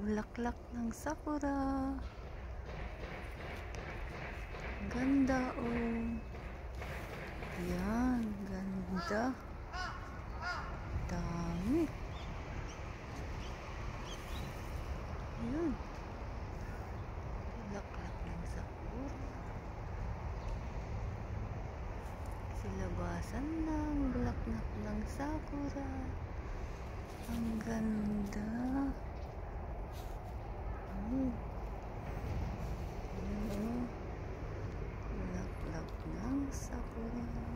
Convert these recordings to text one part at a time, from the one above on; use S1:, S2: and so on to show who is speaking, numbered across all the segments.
S1: Bulaklak ng sakura. Ganda oh. Yan, ganda. Dami. Yan. Bulaklak ng sakura. Silabasan ng bulaklak ng sakura. Ang ganda. Hmm. Ano? Bulaklak ng sakura.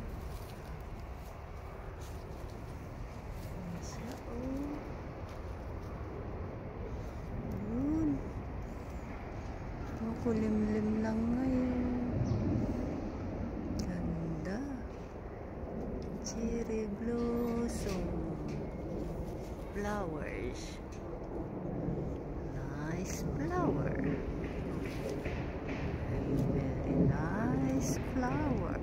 S1: Yan siya, oh. Yun. Makulimlim lang ngayon. Ganda. Cherry blossom. Flowers. Nice flower. Very nice flower.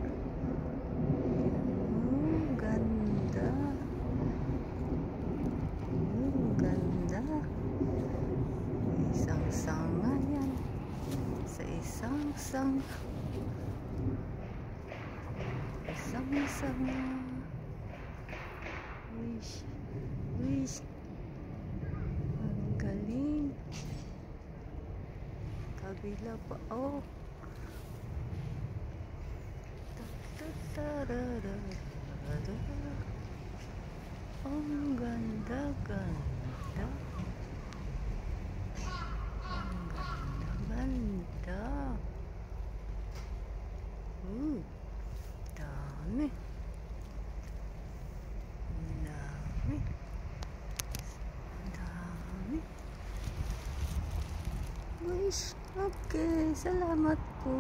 S1: Oh, ganda. Oh, ganda. Isang sanga yan. Sa isang sanga. Isang sanga. Wish. Wish. Ang galing. Kabila pa. Oh. Ta-ta-ta-ra-ra-ra-ra. Ang ganda, ganda. Ang ganda, ganda. Uh, dami. Dami. Dami. Wish. Okay, salamat po.